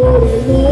por mim.